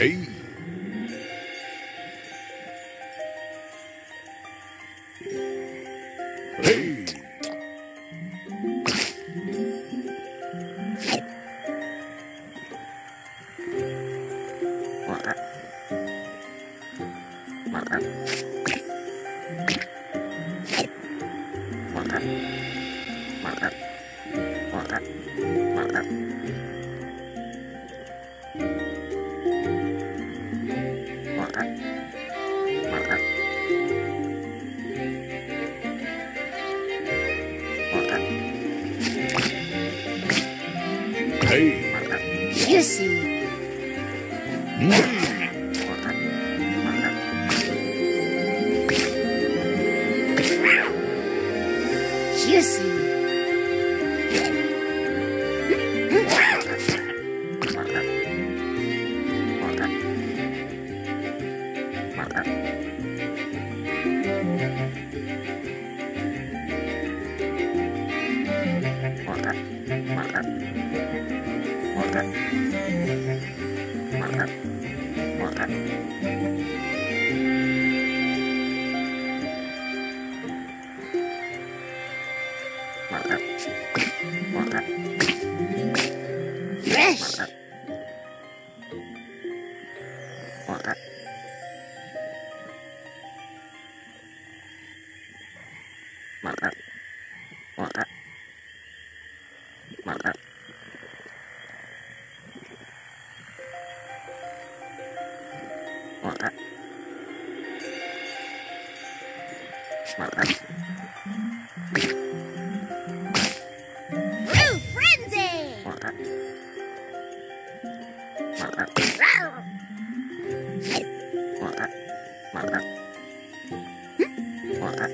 Hey. 游戏。longer. Huh?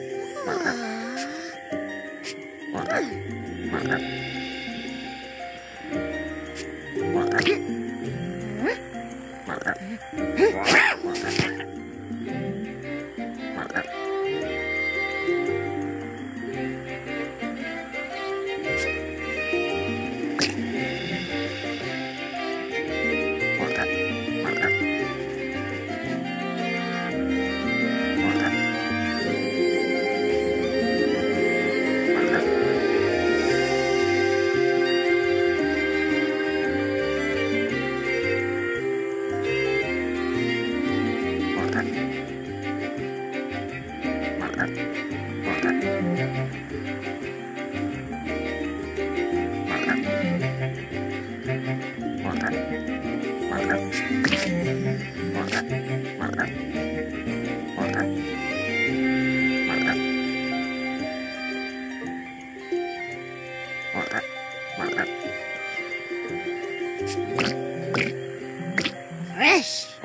Fresh.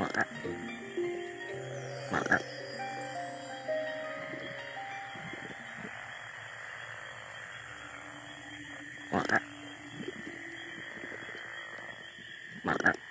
Fresh.